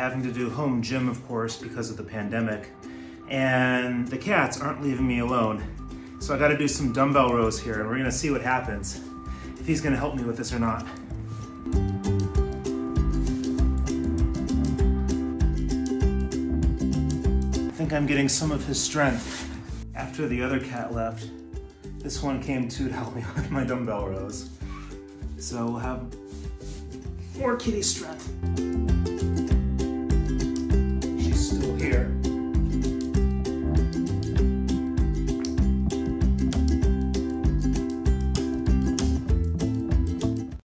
Having to do home gym, of course, because of the pandemic. And the cats aren't leaving me alone. So I gotta do some dumbbell rows here and we're gonna see what happens. If he's gonna help me with this or not. I think I'm getting some of his strength. After the other cat left, this one came too to help me with my dumbbell rows. So we'll have more kitty strength.